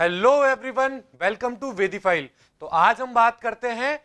Hello everyone welcome to वेदी फ़ाइल तो आज हम बात करते हैं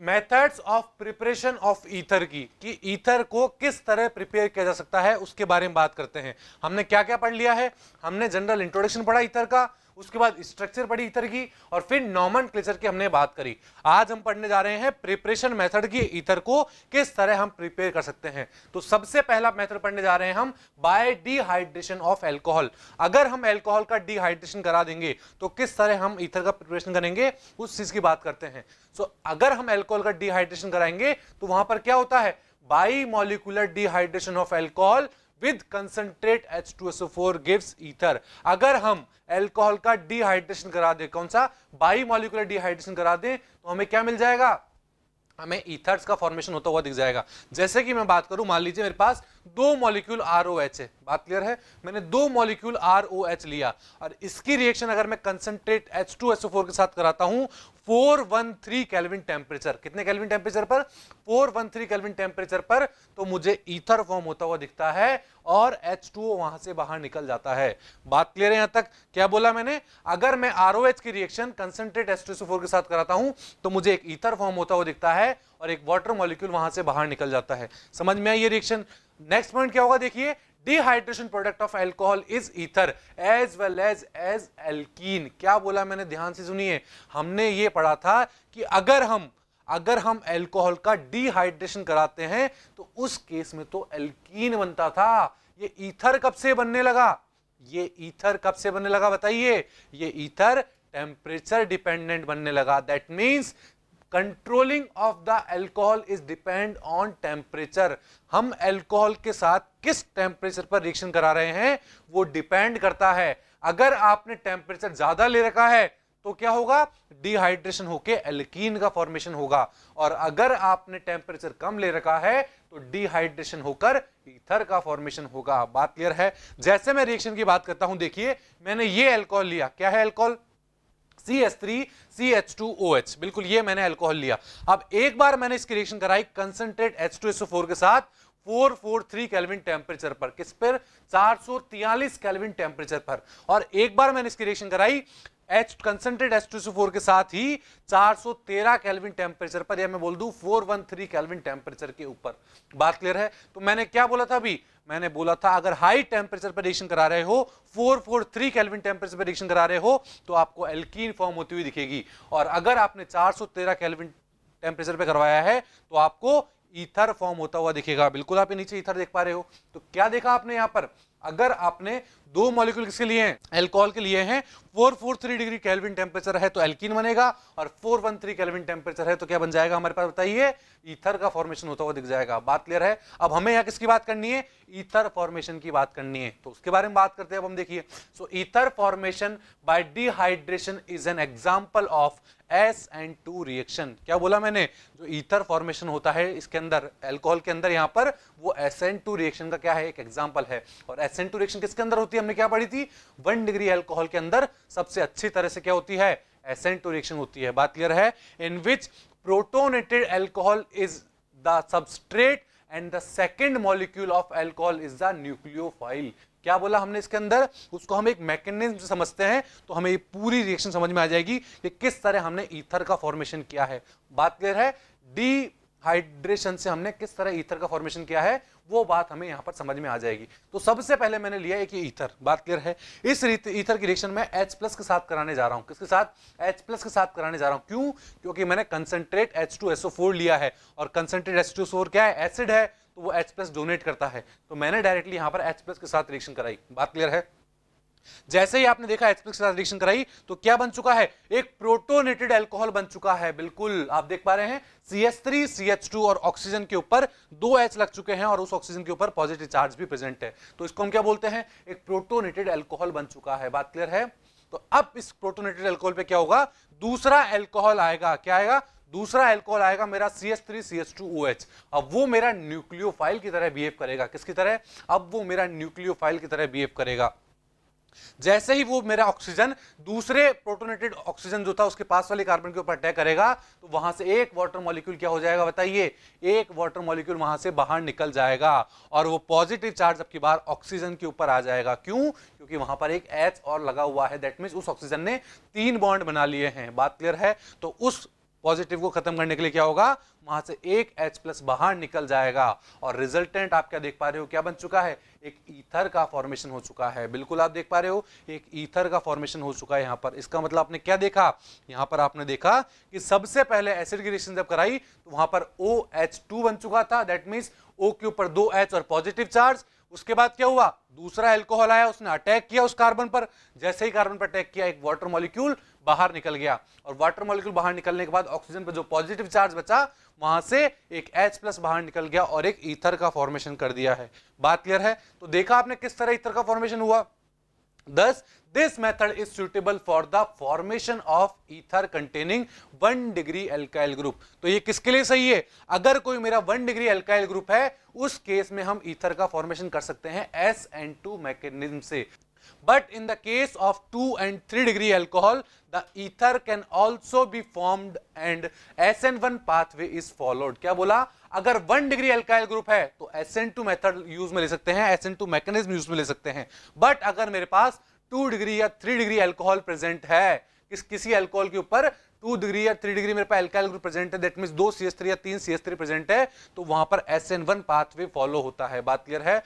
methods of preparation of ether की, कि ईथर को किस तरह प्रिपेयर किया जा सकता है, उसके बारे में बात करते हैं। हमने क्या क्या पढ़ लिया है? हमने जनरल इंट्रोडक्शन पढ़ा ईथर का। उसके बाद स्ट्रक्चर पढ़ी ईथर की और फिर नॉमन की हमने बात करी। आज हम पढ़ने जा रहे हैं प्रिपरेशन मेथड की ईथर को किस तरह हम प्रिपेयर कर सकते हैं। तो सबसे पहला मेथड पढ़ने जा रहे हैं हम बाय डिहाइड्रेशन ऑफ़ एल्कोहल अगर हम एल्कोहल का डिहाइड्रेशन करा देंगे तो किस तरह हम ईथर का प्रिपरेशन करेंगे उस चीज़ की बात करते हैं। सो so, अगर हम एल्कोहल का डिहाइड्रेशन कराएँगे तो वहाँ पर क्या होता है? By molecular dehydration of alcohol with concentrate H2SO4 gives ether अगर हम एल्कोहल का डिहाइड्रेशन करा दे, कौन सा? बाई मॉलिकुलर डिहाइड्रेशन करा दे तो हमें क्या मिल जाएगा? हमें ईथर्स का फॉर्मेशन होता हुआ दिख जाएगा। जैसे कि मैं बात करूँ, मान लीजिए मेरे पास दो मॉलिक्यूल आर ओ एच है बात क्लियर है? मैंने दो मॉलिक्यूल आर ओ एच लिया। और इसकी रिएक्शन अगर मैं concentrate H two S O four के साथ कराता हूँ 413 केल्विन टेम्परेचर कितने केल्विन टेम्परेचर पर? 413 केल्विन टेम्परेचर पर तो मुझे ईथर फॉर्म होता हुआ दिखता है और H2O वहाँ से बाहर निकल जाता है। बात क्लियर है यहाँ तक? क्या बोला मैंने? अगर मैं ROH की रिएक्शन कंसंट्रेट H2SO4 के साथ कराता हूँ तो मुझे एक ईथर फॉर्म होता हुआ दिखता है और एक वाटर मॉलिक्यूल वहाँ से बाहर निकल जाता है। समझ में आई ये रिएक्शन नेक्स्ट पॉइंट क्या होगा देखिए? Dehydration product of alcohol is ether as well as as alkene क्या बोला मैंने? ध्यान से सुनिए। हमने ये पढ़ा था कि अगर हम अगर हम एल्कोहल का डिहाइड्रेशन कराते हैं तो उस केस में तो एल्कीन बनता था। ये ईथर कब से बनने लगा? ये ईथर कब से बनने लगा बताइए? ये ईथर टेम्परेचर डिपेंडेंट बनने लगा। That means controlling of the alcohol is depend on temperature हम एल्कोहल के साथ किस टेम्परेचर पर रिएक्शन करा रहे हैं, वो डिपेंड करता है। अगर आपने टेम्परेचर ज़्यादा ले रखा है तो क्या होगा? डिहाइड्रेशन होके एल्कीन का फॉर्मेशन होगा। और अगर आपने टेम्परेचर कम ले रखा है तो डिहाइड्रेशन होकर ईथर का फॉर्मेशन होगा। बात क्लियर है? जैसे मैं रिएक्शन की बात करता हूँ, देखिए, मैंने ये एल्कोहल लिया। क्या है एल्कोहल CH3 CH2OH बिल्कुल, ये मैंने अल्कोहल लिया। अब एक बार मैंने इसकी रिएक्शन कराई कंसंट्रेट H2SO4 के साथ 443 केल्विन टेम्परेचर पर, किस पर? 443 केल्विन टेम्परेचर पर। और एक बार मैंने इसकी रिएक्शन कराई H concentrate H two four के साथ ही 413 केल्विन टेम्परेचर पर, या मैं बोल दूँ 413 केल्विन टेम्परेचर के ऊपर। बात क्लियर है? तो मैंने क्या बोला था अभी? मैंने बोला था, अगर हाई टेम्परेचर पर रिएक्शन करा रहे हो 443 केल्विन टेम्परेचर पर रिएक्शन करा रहे हो तो आपको एल्कीन फॉर्म होती हुई दिखेगी। और अगर आपने 413 केल्विन टेम्परेचर पे करवाया है तो आपको ईथर फॉर्म होता हुआ दिखेगा। बिल्कुल आप नीचे ईथर देख पा रहे हो। तो क्या देखा आपने यहाँ पर? अगर आपने दो मॉलिक्यूल किसके लिए हैं? एल्कोहल के लिए हैं। 443 डिग्री केल्विन टेम्परेचर है तो एल्कीन बनेगा और 413 केल्विन टेम्परेचर है तो क्या बन जाएगा हमारे पास बताइए? ईथर का फॉर्मेशन होता हुआ दिख जाएगा। बात क्लियर है? अब हमें यहाँ किसकी बात करनी है? ईथर फॉर्मेशन की बात करनी है। तो उसके बारे में बात करते हैं, अब हम देखिए। So ether formation by dehydration is an example of S N two reaction क्या बोला मैंने? जो ईथर फॉर्मेशन होता है इसके अंदर एल्कोहल के अंदर यहाँ पर, वो एस एन टू रिएक्शन का क्या है? एक एग्जांपल है। और एस एन टू रिएक्शन किसके अंदर होती है? हमने क्या पढ़ी थी? वन डिग्री एल्कोहल के अंदर सबसे अच्छी तरह से क्या होती है? एस एन टू रिएक्शन होती है। बात क्लियर है? In which protonated alcohol is the substrate and the second molecule of alcohol is the nucleophile क्या बोला हमने इसके अंदर? उसको हम एक मैकेनिज्म समझते हैं तो हमें ये पूरी रिएक्शन समझ में आ जाएगी कि किस तरह हमने ईथर का फॉर्मेशन किया है। बात क्लियर है? डी हाइड्रेशन से हमने किस तरह ईथर का फॉर्मेशन किया है, वो बात हमें यहाँ पर समझ में आ जाएगी। तो सबसे पहले मैंने लिया एक ईथर बात क्लियर है? इस ईथर की रिएक्शन में H प्लस के साथ कराने जा रहा हूँ। किसके साथ? H प्लस के साथ कराने जा रहा हूँ। क्यों? क्योंकि मैंने कंसेंट्रेट H2SO4 लिया है। और कंसेंट्रेट H2SO4 क्या है? एसिड है। तो वो H प्लस डोनेट करता है। तो मैंने डायरेक्टली यहाँ पर H प्लस के साथ रिएक्शन कराई। बात क्लियर है? जैसे ही आपने देखा एच के साथ रिएक्शन कराई तो क्या बन चुका है? एक प्रोटोनेटेड एल्कोहल बन चुका है, बिल्कुल। आप देख पा रहे हैं CH3 CH2 और ऑक्सीजन के ऊपर दो H लग चुके हैं और उस ऑक्सीजन के ऊपर पॉजिटिव चार्ज भी प्रेजेंट है। तो इसको हम क्या बोलते हैं? एक प्रोटोनेटेड एल्कोहल बन चुका है। बात क्लियर है? तो अब इस प्रोटोनेटेड एल्कोहल पे क्या होगा? दूसरा एल्कोहल आएगा। क्या आएगा? दूसरा एल्कोहल आएगा मेरा CH3 CH2OH अब वो मेरा न्यूक्लियोफाइल की तरह बिहेव करेगा। किसकी तरह? अब वो मेरा न्यूक्लियोफाइल की तरह बिहेव करेगा। जैसे ही वो मेरा ऑक्सीजन दूसरे प्रोटोनेटेड ऑक्सीजन जो था उसके पास वाले कार्बन के ऊपर अटैक करेगा तो वहाँ से एक वाटर मॉलिक्यूल क्या हो जाएगा बताइए? एक वाटर मॉलिक्यूल वहाँ से बाहर निकल जाएगा और वो पॉजिटिव चार्ज अब की बार ऑक्सीजन के ऊपर आ जाएगा। क्यों? क्योंकि वहाँ पर एक एच और लगा हुआ है। दैट मीन उस ऑक्सीजन ने तीन बॉन्ड बना लिए हैं। बात क्लियर है? तो उस पॉजिटिव को खत्म करने के लिए क्या होगा? वहाँ से एक H प्लस बाहर निकल जाएगा। और रिजल्टेंट आप क्या देख पा रहे हो? क्या बन चुका है? एक ईथर का फॉर्मेशन हो चुका है। बिल्कुल आप देख पा रहे हो, एक ईथर का फॉर्मेशन हो चुका है यहाँ पर। इसका मतलब आपने क्या देखा? यहाँ पर आपने देखा कि सबसे पहले एसिड की रिएक्शन जब कराई तो वहाँ पर OH2 बन चुका था। दैट मीन्स O के ऊपर दो एच और पॉजिटिव चार्ज उसके बाद क्या हुआ? दूसरा एल्कोहल आया, उसने अटैक किया उस कार्बन पर। जैसे ही कार्बन पर अटैक किया, एक वाटर मॉलिक्यूल बाहर निकल गया और वाटर मॉलिक्यूल बाहर निकलने के बाद ऑक्सीजन पर जो पॉजिटिव चार्ज बचा वहाँ से एक H प्लस बाहर निकल गया और एक ईथर का फॉर्मेशन कर दिया है। बात क्लियर है? तो देखा आपने किस तरह ईथर का फॉर्मेशन हुआ? Thus, this method is suitable for the formation of ether containing one degree alkyl group तो ये किसके लिए सही है? अगर कोई मेरा वन डिग्री एल्काइल ग्रुप है उस केस में हम ईथर का फॉर्मेशन कर सकते हैं एस एन टू मैकेनिज्म से। But in the case of 2 and 3 degree alcohol, the ether can also be formed and SN1 pathway is followed. क्या बोला? अगर 1 डिग्री अल्काइल ग्रुप है तो SN2 मेथड यूज़ में ले सकते हैं SN2 मैकेनिज्म यूज़ में ले सकते हैं. बट अगर मेरे पास 2 डिग्री या 3 डिग्री अल्कोहल प्रेजेंट है किस किसी अल्कोहल के ऊपर टू डिग्री या थ्री डिग्री मेरे पास एल्काइल ग्रुप प्रेजेंट है दैट मीन दो सी या तीन सी प्रेजेंट है तो वहाँ पर S N one pathway follow होता है. बात क्लियर है?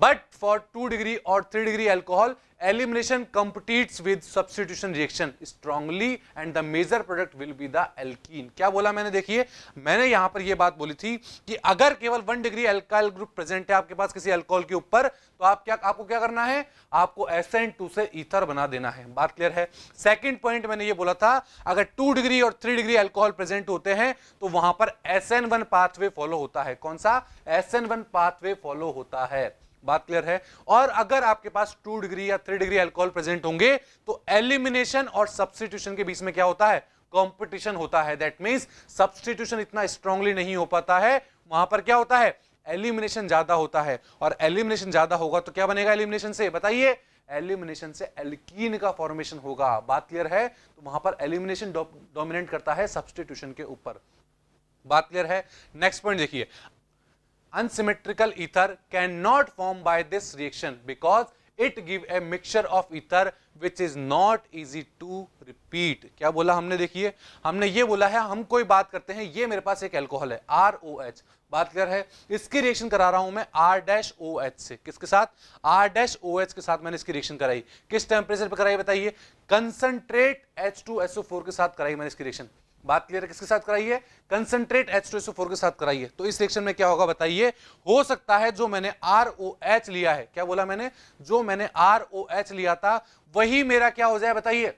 But for 2 degree or 3 degree alcohol, elimination competes with substitution reaction strongly and the major product will be the alkene. क्या बोला मैंने? देखिए, मैंने यहाँ पर यह बात बोली थी कि अगर केवल 1 डिग्री अल्काइल ग्रुप प्रेजेंट है आपके पास किसी अल्कोहल के ऊपर तो आप क्या, आपको क्या करना है? आपको SN2 से ईथर बना देना है। बात क्लियर है? सेकंड पॉइंट मैंने ये बोला था, अगर 2 डिग्री और 3 डिग्री अल्कोहल प्रेजेंट होते हैं तो वहाँ पर SN1 पाथवे फॉलो होता है। कौन सा? SN1 पाथवे फॉलो होता है। बात क्लियर है। और अगर आपके पास टू डिग्री या थ्री डिग्री अल्कोहल प्रेजेंट होंगे तो एलिमिनेशन और सब्सटीट्यूशन के बीच में क्या होता है? कंपटीशन होता है। दैट मींस सब्सटीट्यूशन इतना स्ट्रांगली नहीं हो पाता है। वहाँ पर क्या होता है? एलिमिनेशन ज़्यादा होता है। और एलिमिनेशन ज़्यादा होगा तो क्या बनेगा एलिमिनेशन से? बताइए। एलिमिनेशन से एल्कीन का फॉर्मेशन होगा। बात क्लियर है? तो वहाँ पर एलिमिनेशन डोमिनेट करता है सब्सटीट्यूशन के ऊपर। बात क्लियर है? नेक्स्ट पॉइंट देखिए। Unsymmetrical ether cannot form by this reaction because it give a mixture of ether which is not easy to repeat. क्या बोला हमने देखिए? हमने ये बोला है, हम कोई बात करते हैं, ये मेरे पास एक अल्कोहल है आर ओ एच बात क्लियर है? इसकी रिएक्शन करा रहा हूँ मैं आर डैश ओ एच से। किसके साथ? आर डैश ओ एच के साथ मैंने इसकी रिएक्शन कराई। किस टेम्परेचर पर कराई बताइए? Concentrate H two S O four के साथ कराई मैंने इसकी रिएक्शन बात क्लियर है? किसके साथ कराइए कंसंट्रेट एच टू फोर के साथ कराइए तो इस रिएक्शन में क्या होगा बताइए? हो सकता है जो मैंने आर ओ एच लिया है, क्या बोला मैंने? जो मैंने आर ओ एच लिया था, वही मेरा क्या हो जाए बताइए?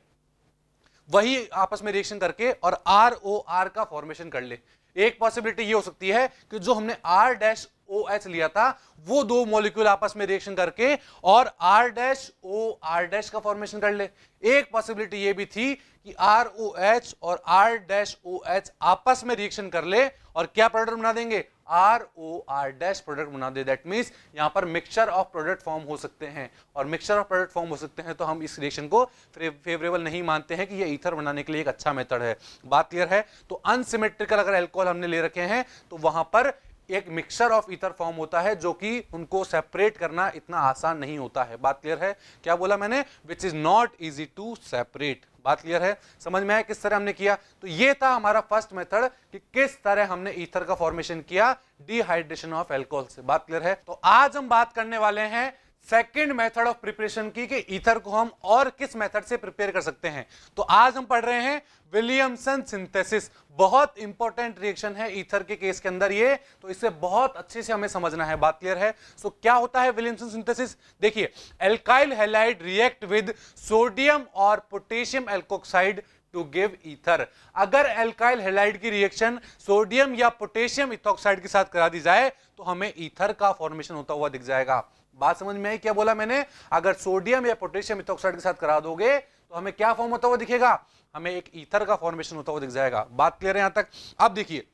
वही आपस में रिएक्शन करके और आर ओ आर का फॉर्मेशन कर ले। एक पॉसिबिलिटी ये हो सकती है कि जो हमने आर डैश ओ एच लिया था, वो दो मॉलिक्यूल आपस में रिएक्शन करके और R dash O R dash का फॉर्मेशन कर ले। एक पॉसिबिलिटी ये भी थी कि आर ओ एच और आर डैश ओ एच आपस में रिएक्शन कर ले और क्या प्रोडक्ट बना देंगे? R O R dash product बना दे। दैट मीन्स यहाँ पर मिक्सचर ऑफ़ प्रोडक्ट फॉर्म हो सकते हैं। और मिक्सचर ऑफ़ प्रोडक्ट फॉर्म हो सकते हैं तो हम इस रिएक्शन को फेवरेबल नहीं मानते हैं कि ये ईथर बनाने के लिए एक अच्छा मेथड है। बात क्लियर है? तो अनसिमेट्रिकल अगर एल्कोहल हमने ले रखे हैं तो वहाँ पर एक मिक्सचर ऑफ़ ईथर फॉर्म होता है जो कि उनको सेपरेट करना इतना आसान नहीं होता है। बात क्लियर है? क्या बोला मैंने? Which is not easy to separate बात क्लियर है? समझ में आया किस तरह हमने किया? तो ये था हमारा फ़र्स्ट मेथड कि किस तरह हमने ईथर का फॉर्मेशन किया डिहाइड्रेशन ऑफ़ एल्कोहल से। बात क्लियर है? तो आज हम बात करने वाले हैं सेकेंड मेथड ऑफ़ प्रिपरेशन की कि ईथर को हम और किस मेथड से प्रिपेयर कर सकते हैं। तो आज हम पढ़ रहे हैं विलियमसन सिंथेसिस बहुत इंपॉर्टेंट रिएक्शन है ईथर के केस के अंदर ये। तो इसे बहुत अच्छे से हमें समझना है। बात क्लियर है? सो so, क्या होता है विलियमसन सिंथेसिस देखिए alkyl halide react with sodium और potassium alkoxide to give ether अगर एल्काइल हेलाइड की रिएक्शन सोडियम या पोटेशियम इथोक्साइड के साथ करा दी जाए तो हमें ईथर का फॉर्मेशन होता हुआ दिख जाएगा। बात समझ में आई? क्या बोला मैंने? अगर सोडियम या पोटेशियम इथोक्साइड के साथ करा दोगे तो हमें क्या फॉर्म होता हुआ दिखेगा? हमें एक ईथर का फॉर्मेशन होता हुआ दिख जाएगा। बात क्लियर है यहाँ तक? अब देखिए,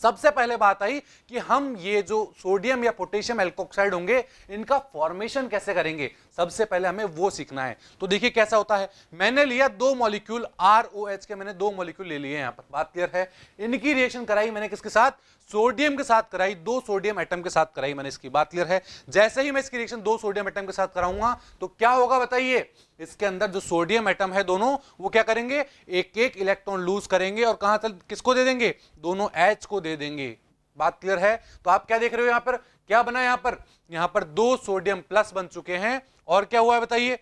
सबसे पहले बात आई कि हम ये जो सोडियम या पोटेशियम एल्कोक्साइड होंगे, इनका फॉर्मेशन कैसे करेंगे? सबसे पहले हमें वो सीखना है। तो देखिए कैसा होता है। मैंने लिया दो मॉलिक्यूल आर ओ एच के मैंने दो मॉलिक्यूल ले लिए यहाँ पर। बात क्लियर है। इनकी रिएक्शन कराई मैंने किसके साथ? सोडियम के साथ कराई, दो सोडियम एटम के साथ कराई मैंने इसकी। बात क्लियर है? जैसे ही मैं इसकी रिएक्शन दो सोडियम एटम के साथ कराऊँगा तो क्या होगा बताइए? इसके अंदर जो सोडियम एटम है दोनों, वो क्या करेंगे? एक एक इलेक्ट्रॉन लूज करेंगे और कहाँ तक, किसको दे देंगे? दोनों एच को दे देंगे। बात क्लियर है? तो आप क्या देख रहे हो यहाँ पर? क्या बना यहाँ पर? यहाँ पर दो सोडियम प्लस बन चुके हैं। और क्या हुआ है बताइए?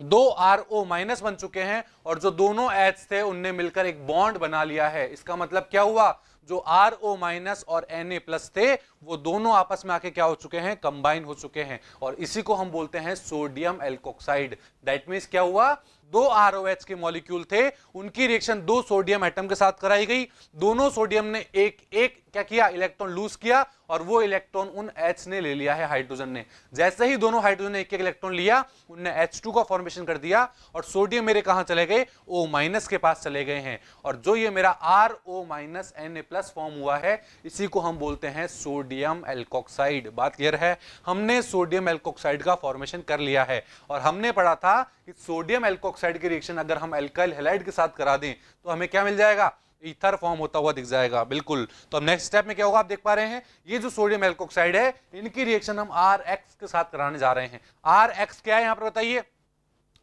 दो आर ओ माइनस बन चुके हैं और जो दोनों एच थे, उनने मिलकर एक बॉन्ड बना लिया है। इसका मतलब क्या हुआ? जो आर ओ माइनस और एन ए प्लस थे, वो दोनों आपस में आके क्या हो चुके हैं कंबाइन हो चुके हैं। और इसी को हम बोलते हैं सोडियम एल्कोक्साइड दैट मीन्स क्या हुआ? दो आर ओ एच के मॉलिक्यूल थे, उनकी रिएक्शन दो सोडियम एटम के साथ कराई गई। दोनों सोडियम ने एक एक क्या किया? इलेक्ट्रॉन लूज किया और वो इलेक्ट्रॉन उन H ने ले लिया है हाइड्रोजन ने। जैसे ही दोनों हाइड्रोजन ने एक एक इलेक्ट्रॉन लिया, उनने H2 का फॉर्मेशन कर दिया और सोडियम मेरे कहाँ चले गए? O माइनस के पास चले गए हैं। और जो ये मेरा R O minus N A plus form हुआ है, इसी को हम बोलते हैं सोडियम एल्कोक्साइड बात क्लियर है? हमने सोडियम एल्कोक्साइड का फॉर्मेशन कर लिया है और हमने पढ़ा था कि सोडियम एल्कोक्साइड की रिएक्शन अगर हम एल्काइल हेलाइड के साथ करा दें तो हमें क्या मिल जाएगा? ईथर फॉर्म होता हुआ दिख जाएगा, बिल्कुल। तो अब नेक्स्ट स्टेप में क्या होगा, आप देख पा रहे हैं, ये जो सोडियम एल्कोक्साइड है, इनकी रिएक्शन हम आर एक्स के साथ कराने जा रहे हैं। आर एक्स क्या है, यहाँ पर बताइए।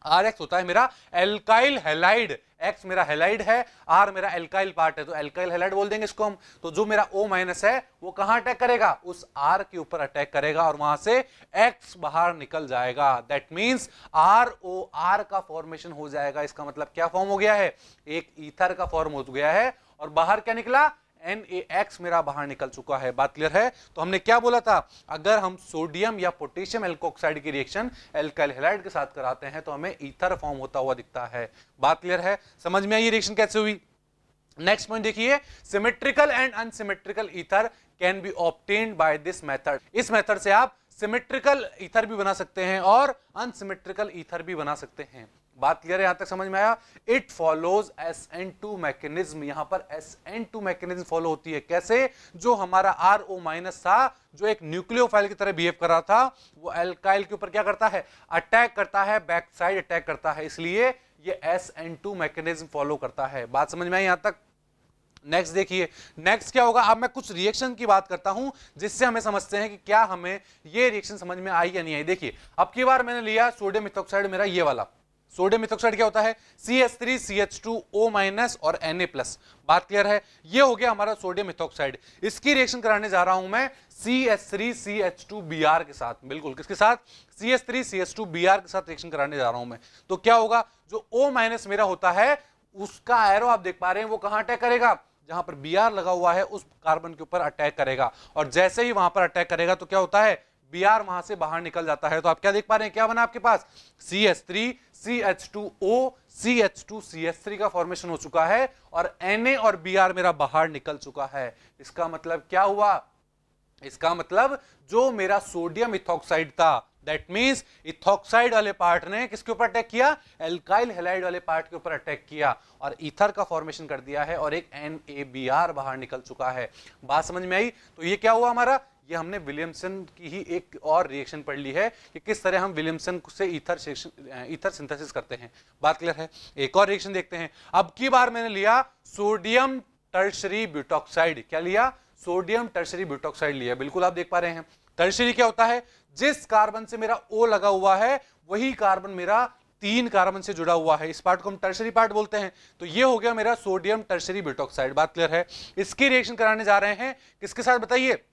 आर एक्स होता है मेरा एल्काइल हेलाइड एक्स मेरा हेलाइड है आर मेरा एल्काइल पार्ट है तो एल्काइल हेलाइड बोल देंगे इसको हम। तो जो मेरा ओ माइनस है, वो कहाँ अटैक करेगा? उस आर के ऊपर अटैक करेगा और वहाँ से एक्स बाहर निकल जाएगा। That means R O R का फॉर्मेशन हो जाएगा। इसका मतलब क्या फॉर्म हो गया है? एक ईथर का फॉर्म हो गया है और बाहर क्या निकला? एन ए एक्स मेरा बाहर निकल चुका है। बात क्लियर है? तो हमने क्या बोला था? अगर हम सोडियम या पोटेशियम एल्कोक्साइड की रिएक्शन एल्काइल हेलाइड के साथ कराते हैं तो हमें ईथर फॉर्म होता हुआ दिखता है। बात क्लियर है? समझ में आई रिएक्शन कैसे हुई? नेक्स्ट पॉइंट देखिए symmetrical and unsymmetrical ether can be obtain by this method इस मेथड से आप सिमेट्रिकल ईथर भी बना सकते हैं और अनसिमेट्रिकल ईथर भी बना सकते हैं। बात क्लियर है? यहाँ तक समझ में आया? It follows S N two mechanism यहाँ पर S N two mechanism follow होती है। कैसे? जो हमारा आर ओ माइनस था, जो एक न्यूक्लियोफाइल की तरह बिहेव कर रहा था, वो एल्काइल के ऊपर क्या करता है? अटैक करता है बैक साइड अटैक करता है। इसलिए ये S N two mechanism follow करता है। बात समझ में आई यहाँ तक? नेक्स्ट देखिए नेक्स्ट क्या होगा? अब मैं कुछ रिएक्शन की बात करता हूँ, जिससे हमें समझते हैं कि क्या हमें ये रिएक्शन समझ में आई या नहीं आई। देखिए, अब की बार मैंने लिया सोडियम मिथोक्साइड मेरा ये वाला। सोडियम मिथोक्साइड क्या होता है? CH3 CH2O माइनस और Na प्लस बात क्लियर है? ये हो गया हमारा सोडियम मिथोक्साइड इसकी रिएक्शन कराने जा रहा हूँ मैं CH3 CH2Br के साथ। बिल्कुल, किसके साथ? CH3 CH2Br के साथ रिएक्शन कराने जा रहा हूँ मैं। तो क्या होगा? जो ओ माइनस मेरा होता है, उसका एरो आप देख पा रहे हैं, वो कहाँ अटैक करेगा? जहाँ पर बी लगा हुआ है, उस कार्बन के ऊपर अटैक करेगा। और जैसे ही वहाँ पर अटैक करेगा तो क्या होता है? बी आर वहाँ से बाहर निकल जाता है। तो आप क्या देख पा रहे हैं? क्या बना आपके पास? C H three C H two O C H two C H three का फॉर्मेशन हो चुका है और एन और बी आर मेरा बाहर निकल चुका है। इसका मतलब क्या हुआ? इसका मतलब जो मेरा सोडियम इथॉक्साइड था दैट मीन्स इथॉक्साइड वाले पार्ट ने किसके ऊपर अटैक किया? एल्काइल हेलाइड वाले पार्ट के ऊपर अटैक किया। और ईथर का फॉर्मेशन कर दिया है और एक आर बाहर निकल चुका है। बात समझ में आई? तो ये क्या हुआ हमारा? ये हमने विलियमसन की ही एक और रिएक्शन पढ़ ली है कि किस तरह हम विलियमसन से ईथर ईथर सिंथेसिस करते हैं। बात क्लियर है? एक और रिएक्शन देखते हैं। अब की बार मैंने लिया सोडियम टर्शरी ब्यूटॉक्साइड क्या लिया? सोडियम टर्शरी ब्यूटॉक्साइड लिया। बिल्कुल आप देख पा रहे हैं। टर्शरी क्या होता है? जिस कार्बन से मेरा ओ लगा हुआ है, वही कार्बन मेरा तीन कार्बन से जुड़ा हुआ है। इस पार्ट को हम टर्शरी पार्ट बोलते हैं। तो ये हो गया मेरा सोडियम टर्शरी बिटोक्साइड बात क्लियर है? इसकी रिएक्शन कराने जा रहे हैं। किसके साथ बताइए?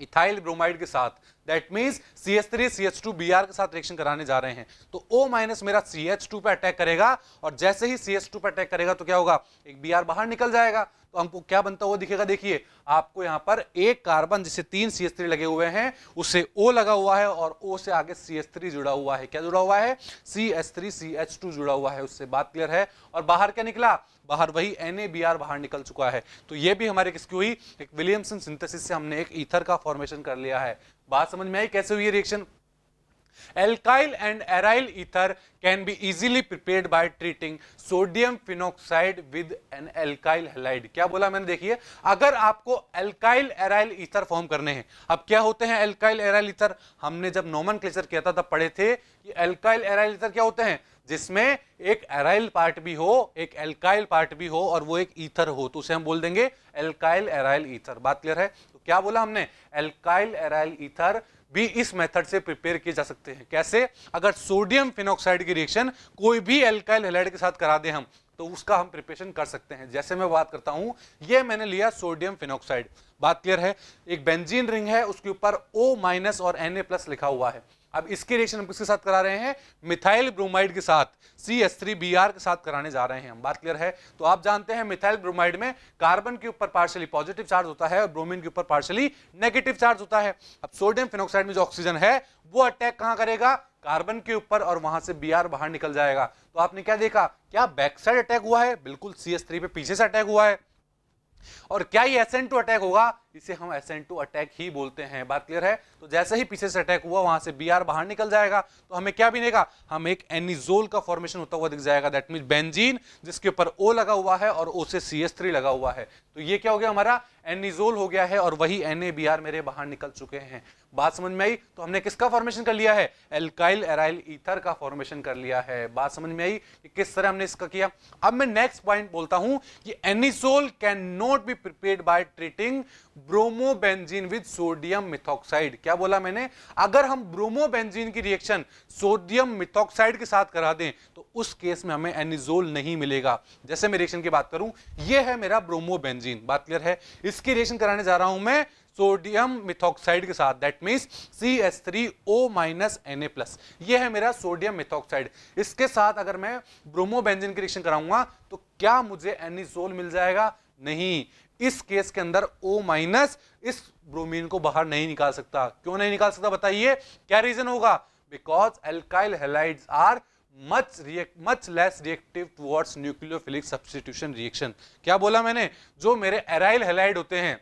इथाइल ब्रोमाइड के साथ। That means C H three C H two B R के साथ रिएक्शन कराने जा रहे हैं। तो O माइनस मेरा सी एच टू पे अटैक करेगा और जैसे ही सी एच टू पे अटैक करेगा तो क्या होगा? एक बी आर बाहर निकल जाएगा। तो हमको क्या बनता हुआ दिखेगा? देखिए, आपको यहाँ पर एक कार्बन जिसे तीन सी एच थ्री लगे हुए हैं, उसे ओ लगा हुआ है और ओ से आगे सी एच थ्री जुड़ा हुआ है। क्या जुड़ा हुआ है? C H three C H two जुड़ा हुआ है। उससे बात क्लियर है। और बाहर क्या निकला? बाहर वही एन ए बी आर बाहर निकल चुका है। तो ये भी हमारे किसकी हुई? एक विलियमसन सिंथेसिस से हमने एक ईथर का फॉर्मेशन कर लिया है। बात समझ में आई? कैसे हुई reaction Alkyl and aryl ether can be easily prepared by treating sodium phenoxide with an alkyl halide. क्या बोला मैंने? देखिए, अगर आपको alkyl aryl ether फॉर्म करने हैं, अब क्या होते हैं alkyl aryl ether? हमने जब नॉमन किया था, तब पढ़े थे कि alkyl aryl ether क्या होते हैं? जिसमें एक एराइल पार्ट भी हो, एक एल्काइल पार्ट भी हो और वो एक ईथर हो तो उसे हम बोल देंगे एल्काइल एराइल ईथर बात क्लियर है? तो क्या बोला हमने? एल्काइल एराइल ईथर भी इस मेथड से प्रिपेयर किए जा सकते हैं. कैसे? अगर सोडियम फिनोक्साइड की रिएक्शन कोई भी एल्काइल हेलाइड के साथ करा दे हम तो उसका हम प्रिपरेशन कर सकते हैं. जैसे मैं बात करता हूँ, ये मैंने लिया सोडियम फिनोक्साइड बात क्लियर है? एक बेंजीन रिंग है, उसके ऊपर ओ माइनस और एन ए प्लस लिखा हुआ है. अब इसकी रिएक्शन हम किसके साथ करा रहे हैं? मिथाइल ब्रोमाइड के साथ C S three B R के साथ कराने जा रहे हैं हम। बात क्लियर है? तो आप जानते हैं मिथाइल ब्रोमाइड में कार्बन के ऊपर पार्शली पॉजिटिव चार्ज होता है और ब्रोमीन के ऊपर पार्शली नेगेटिव चार्ज होता है। अब सोडियम फिनोक्साइड में जो ऑक्सीजन है, वो अटैक कहाँ करेगा? कार्बन के ऊपर और वहाँ से बी आर बाहर निकल जाएगा। तो आपने क्या देखा? क्या बैक साइड अटैक हुआ है? बिल्कुल सी एस थ्री पे पीछे से अटैक हुआ है। और क्या ये एस एन टू अटैक होगा? इसे हम एस एन टू अटैक ही बोलते हैं। बात क्लियर है? तो जैसे ही पीछे से अटैक हुआ, वहाँ से बी आर बाहर निकल जाएगा। तो हमें क्या बनेगा हम एक एनिजोल का फॉर्मेशन होता हुआ दिख जाएगा। दैट मीन बेंजीन जिसके ऊपर ओ लगा हुआ है और ओ से सी एस थ्री लगा हुआ है। तो ये क्या हो गया हमारा? एनिजोल हो गया है और वही एन ए बी आर मेरे बाहर निकल चुके हैं। बात समझ में आई? तो हमने किसका फॉर्मेशन कर लिया है? एल्काइल एराइल ईथर का फॉर्मेशन कर लिया है। बात समझ में आई कि किस तरह हमने इसका किया? अब मैं नेक्स्ट पॉइंट बोलता हूँ कि anisole can not be prepared by treating bromobenzene with sodium methoxide. क्या बोला मैंने? अगर हम ब्रोमोबेंजीन की रिएक्शन सोडियम मिथॉक्साइड के साथ करा दें तो उस केस में हमें एनिजोल नहीं मिलेगा। जैसे मैं रिएक्शन की बात करूँ यह है मेरा ब्रोमोबेंजीन। बात क्लियर है? इसकी रिएक्शन कराने जा रहा हूँ मैं सोडियम मिथॉक्साइड के साथ। That means C S three O minus N A plus ये है मेरा सोडियम मिथॉक्साइड। इसके साथ अगर मैं ब्रोमोबेंजिन की रिएक्शन कराऊँगा तो क्या मुझे एनिजोल मिल जाएगा? नहीं। इस केस के अंदर O माइनस इस ब्रोमीन को बाहर नहीं निकाल सकता। क्यों नहीं निकाल सकता बताइए? क्या रीजन होगा? Because alkyl halides are much react much less reactive towards nucleophilic substitution reaction क्या बोला मैंने? जो मेरे एराइल हेलाइड होते हैं,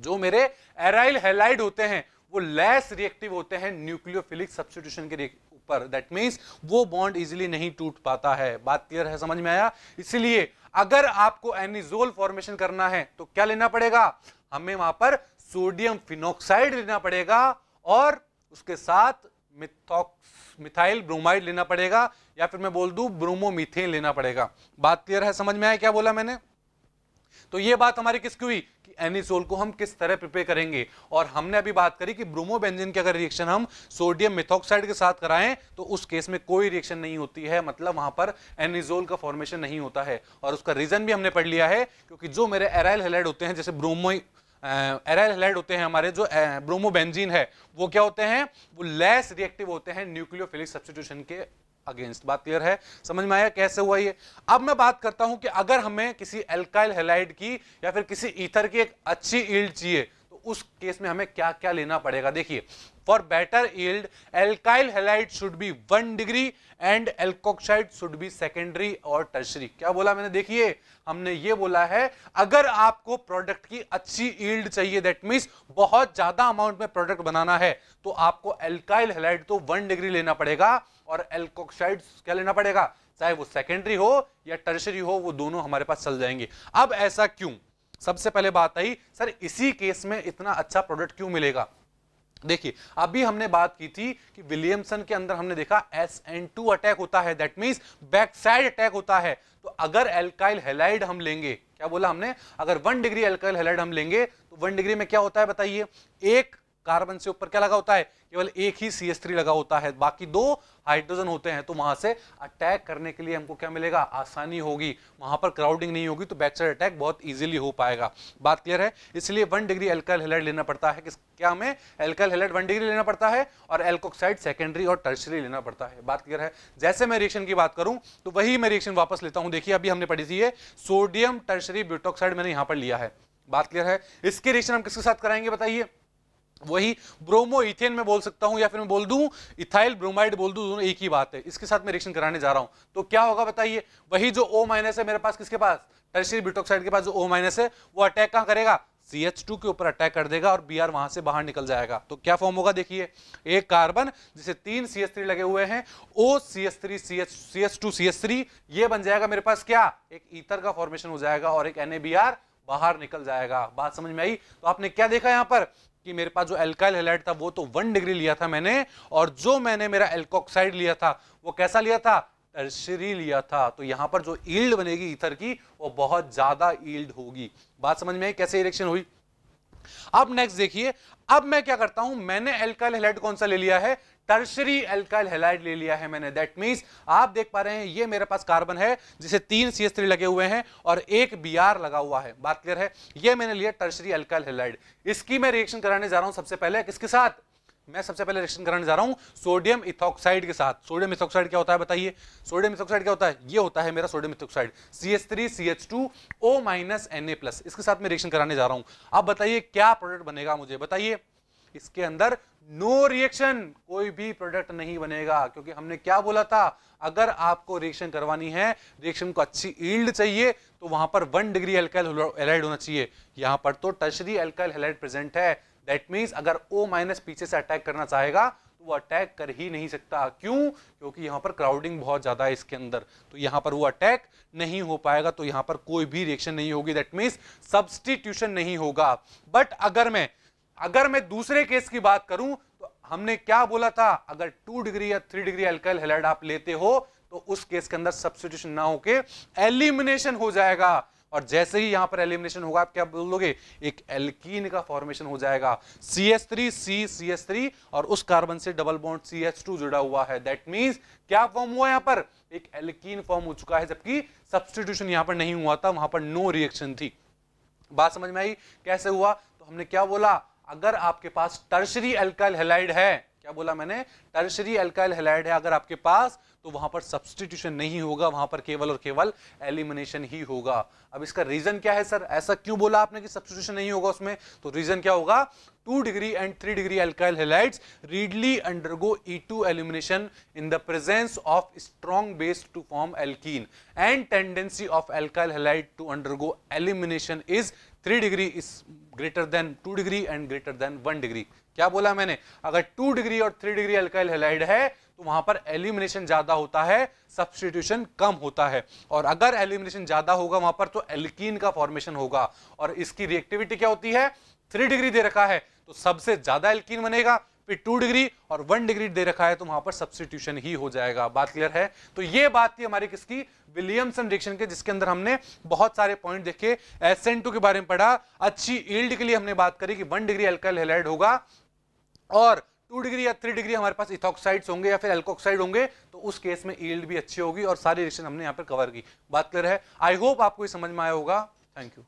जो मेरे एराइल हेलाइड होते हैं, वो लेस रिएक्टिव होते हैं न्यूक्लियोफिलिक सब्सटीट्यूशन के ऊपर। दैट मींस वो बॉन्ड इजीली नहीं टूट पाता है। बात क्लियर है, समझ में आया? इसलिए अगर आपको एनिजोल फॉर्मेशन करना है तो क्या लेना पड़ेगा? हमें वहाँ पर सोडियम फिनोक्साइड लेना पड़ेगा और उसके साथ मिथॉक्स मिथाइल ब्रोमाइड लेना पड़ेगा, या फिर मैं बोल दूँ ब्रोमोमीथेन लेना पड़ेगा। बात क्लियर है, समझ में आया क्या बोला मैंने? तो ये बात हमारी किसकी हुई? एनिसोल को हम किस तरह प्रिपेयर करेंगे? और हमने अभी बात करी कि ब्रोमोबेंजिन की अगर रिएक्शन हम सोडियम मिथॉक्साइड के साथ कराएँ तो उस केस में कोई रिएक्शन नहीं होती है। मतलब वहाँ पर एनिजोल का फॉर्मेशन नहीं होता है। और उसका रीजन भी हमने पढ़ लिया है, क्योंकि जो मेरे एराइल हेलाइड होते हैं, जैसे ब्रोमो एराइल हेलाइड होते हैं हमारे, जो ब्रोमोबेंजिन है, वो क्या होते हैं? वो लेस रिएक्टिव होते हैं न्यूक्लियोफिलिक सब्सटीट्यूशन के अगेंस्ट। बात क्लियर है? समझ में आया? कैसे हुआ ये? अब मैं बात करता हूँ कि अगर हमें किसी एल्काइल हेलाइड की या फिर किसी ईथर की एक अच्छी ईल्ड चाहिए तो उस केस में हमें क्या क्या लेना पड़ेगा? देखिए for better yield alkyl halide should be one degree and alkoxide should be secondary और टर्शरी क्या बोला मैंने? देखिए, हमने ये बोला है, अगर आपको प्रोडक्ट की अच्छी ईल्ड चाहिए दैट मीन्स बहुत ज़्यादा अमाउंट में प्रोडक्ट बनाना है तो आपको एल्काइल हेलाइड तो वन डिग्री लेना पड़ेगा। और एल्कोक्साइड क्या लेना पड़ेगा? चाहे वो सेकेंडरी हो या टर्शरी हो, वो दोनों हमारे पास चल जाएँगे। अब ऐसा क्यों? सबसे पहले बात आई, सर, इसी केस में इतना अच्छा प्रोडक्ट क्यों मिलेगा? देखिए, अभी हमने बात की थी कि विलियमसन के अंदर हमने देखा एस एन टू अटैक होता है। That means back side attack होता है। तो अगर एल्काइल हेलाइड हम लेंगे, क्या बोला हमने? अगर वन डिग्री एल्काइल हेलाइड हम लेंगे तो वन डिग्री में क्या होता है बताइए? एक कार्बन से ऊपर क्या लगा होता है? केवल एक ही सी एस थ्री लगा होता है। बाकी दो हाइड्रोजन होते हैं तो वहाँ से अटैक करने के लिए हमको क्या मिलेगा? आसानी होगी। वहाँ पर क्राउडिंग नहीं होगी तो साइड अटैक बहुत इजीली हो पाएगा। बात क्लियर है? इसलिए वन डिग्री एल्कल हेलाइड लेना पड़ता है। किस, क्या हमें? एल्कल हेलाइड वन डिग्री लेना पड़ता है और एल्कोक्साइड सेकेंडरी और टर्सरी लेना पड़ता है। बात क्लियर है? जैसे मैं रिएक्शन की बात करूँ तो वही मैं रिएक्शन वापस लेता हूँ। देखिए, अभी हमने पढ़ी थी सोडियम टर्सरी ब्यूटोक्साइड मैंने यहाँ पर लिया है। बात क्लियर है? इसके रिएक्शन हम किसके साथ कराएँगे, बताइए? वही ब्रोमो इथेन में बोल सकता हूँ या फिर मैं बोल दूँ, इथाइल ब्रोमाइड बोल दूँ, दोनों एक ही बात है। इसके साथ मैं रिएक्शन कराने जा रहा हूँ। तो क्या होगा बताइए? वही जो ओ माइनस है मेरे पास किसके पास? टर्शियरी ब्यूटोक्साइड के पास जो ओ माइनस है, वो अटैक कहाँ करेगा? सी के ऊपर अटैक कर देगा और बी वहाँ से बाहर निकल जाएगा। तो क्या फॉर्म होगा देखिए? एक कार्बन जिसे तीन सी एच थ्री लगे हुए हैं O C H three C H two C H three ये बन जाएगा मेरे पास क्या? एक ईथर का फॉर्मेशन हो जाएगा और एक एन बाहर निकल जाएगा। बात समझ में आई? तो आपने क्या देखा यहाँ पर? कि मेरे पास जो एल्काइल हेलाइड था, वो तो वन डिग्री लिया था मैंने, और जो मैंने मेरा एल्कोक्साइड लिया था, वो कैसा लिया था? टर्शरी लिया था। तो यहाँ पर जो ईल्ड बनेगी इथर की, वो बहुत ज़्यादा ईल्ड होगी। बात समझ में आई? कैसे इरेक्शन हुई? अब नेक्स्ट देखिए, अब मैं क्या करता हूँ? मैंने एल्काइल हेलाइड कौन सा ले लिया है? टर्शरी एल्काइल हेलाइड ले लिया है मैंने। दैट मींस आप देख पा रहे हैं, ये मेरे पास कार्बन है, जिसे तीन सी लगे हुए हैं और एक बी आर लगा हुआ है। बात क्लियर है? ये मैंने लिया टर्शरी एल्काइल हेलाइड इसकी मैं रिएक्शन कराने जा रहा हूँ सबसे पहले। किसके साथ? मैं सबसे पहले रिएक्शन कराने जा रहा हूँ सोडियम इथॉक्साइड के साथ। सोडियम इथॉक्साइड क्या होता है बताइए? सोडियम इथॉक्साइड क्या होता है? ये होता है मेरा sodium ethoxide C H three C H two O minus N A plus इसके साथ मैं रिएक्शन कराने जा रहा हूँ। अब बताइए क्या प्रोडक्ट बनेगा मुझे? बताइए। इसके अंदर नो रिएक्शन कोई भी प्रोडक्ट नहीं बनेगा। क्योंकि हमने क्या बोला था? अगर आपको रिएक्शन करवानी है रिएक्शन को अच्छी ईल्ड चाहिए तो वहाँ पर वन डिग्री एल्काइल हेलाइड होना चाहिए। यहाँ पर तो टर्शरी एल्काइल हेलाइड प्रेजेंट है। दैट मीन्स अगर ओ माइनस पीछे से अटैक करना चाहेगा तो वो अटैक कर ही नहीं सकता। क्यों? क्योंकि यहाँ पर क्राउडिंग बहुत ज़्यादा है इसके अंदर। तो यहाँ पर वो अटैक नहीं हो पाएगा तो यहाँ पर कोई भी रिएक्शन नहीं होगी। दैट मीन्स सब्सटीट्यूशन नहीं होगा। बट अगर मैं अगर मैं दूसरे केस की बात करूँ तो हमने क्या बोला था? अगर टू डिग्री या थ्री डिग्री अल्काइल हेलाइड आप लेते हो तो उस केस के अंदर सब्सटीट्यूशन ना होके एलिमिनेशन हो जाएगा। और जैसे ही यहाँ पर एलिमिनेशन होगा, आप क्या बोलोगे? एक एल्कीन का फॉर्मेशन हो जाएगा। C S three C C S three और उस कार्बन से double bond C H two जुड़ा हुआ है। दैट मीन्स क्या फॉर्म हुआ यहाँ पर? एक एल्कीन फॉर्म हो चुका है, जबकि सब्सटीट्यूशन यहाँ पर नहीं हुआ था, वहाँ पर नो रिएक्शन थी। बात समझ में आई? कैसे हुआ? तो हमने क्या बोला? अगर आपके पास टर्शरी अल्काइल हेलाइड है, क्या बोला मैंने? टर्शरी अल्काइल हेलाइड है अगर आपके पास तो वहाँ पर सब्सटीट्यूशन नहीं होगा, वहाँ पर केवल और केवल एलिमिनेशन ही होगा। अब इसका रीजन क्या है सर ऐसा क्यों बोला आपने कि सब्सटीट्यूशन नहीं होगा उसमें? तो रीजन क्या होगा? Two degree and three degree alkyl halides readily undergo E2 elimination in the presence of strong base to form alkene and tendency of alkyl halide to undergo elimination is three degree is greater than two degree and greater than one degree क्या बोला मैंने? अगर two degree और three degree alkyl halide है तो वहाँ पर illumination ज़्यादा होता है सब्सटीट्यूशन कम होता है। और अगर एल्यूमिनेशन ज़्यादा होगा वहाँ पर तो एल्कीन का फॉर्मेशन होगा। और इसकी रिएक्टिविटी क्या होती है? थ्री डिग्री दे रखा है तो सबसे ज़्यादा एल्किन बनेगा। फिर टू डिग्री और वन डिग्री दे रखा है तो वहाँ पर सब्सटीट्यूशन ही हो जाएगा। बात क्लियर है? तो ये बात थी हमारी किसकी? विलियमसन रिएक्शन के, जिसके अंदर हमने बहुत सारे पॉइंट देखे। टू के बारे में पढ़ा। अच्छी ईल्ड के लिए हमने बात करी कि वन डिग्री अल्काइल हेलाइड होगा और टू डिग्री या थ्री डिग्री हमारे पास इथॉक्साइड्स होंगे या फिर एल्कोक्साइड होंगे तो उस केस में ईल्ड भी अच्छी होगी और सारी रिएक्शन हमने यहाँ पर कवर की। बात क्लियर है? आई होप आपको समझ में आया होगा। Thank you